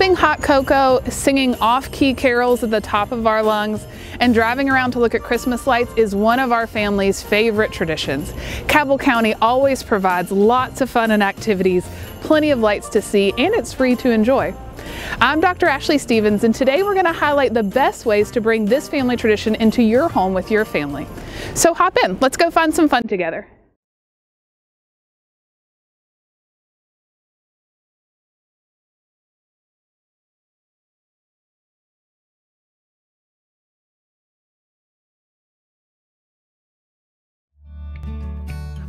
sipping hot cocoa, singing off-key carols at the top of our lungs, and driving around to look at Christmas lights is one of our family's favorite traditions. Cabell County always provides lots of fun and activities, plenty of lights to see, and it's free to enjoy. I'm Dr. Ashley Stephens, and today we're going to highlight the best ways to bring this family tradition into your home with your family. So hop in, let's go find some fun together.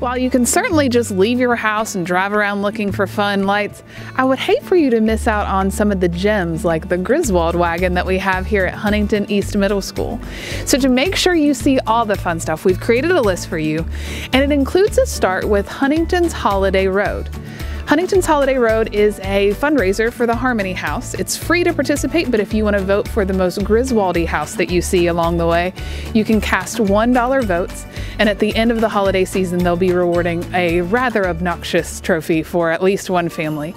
While you can certainly just leave your house and drive around looking for fun lights, I would hate for you to miss out on some of the gems like the Griswold wagon that we have here at Huntington East Middle School. So to make sure you see all the fun stuff, we've created a list for you, and it includes a start with Huntington's Holiday Road. Huntington's Holiday Road is a fundraiser for the Harmony House. It's free to participate, but if you want to vote for the most Griswoldy house that you see along the way, you can cast $1 votes, and at the end of the holiday season, they'll be rewarding a rather obnoxious trophy for at least one family.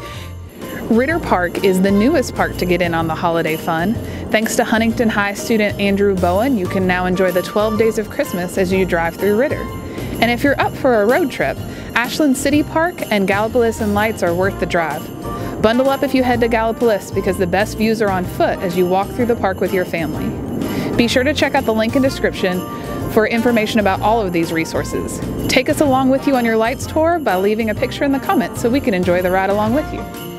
Ritter Park is the newest park to get in on the holiday fun. Thanks to Huntington High student Andrew Bowen, you can now enjoy the 12 days of Christmas as you drive through Ritter. And if you're up for a road trip, Ashland City Park and Gallipolis in Lights are worth the drive. Bundle up if you head to Gallipolis because the best views are on foot as you walk through the park with your family. Be sure to check out the link in description for information about all of these resources. Take us along with you on your lights tour by leaving a picture in the comments so we can enjoy the ride along with you.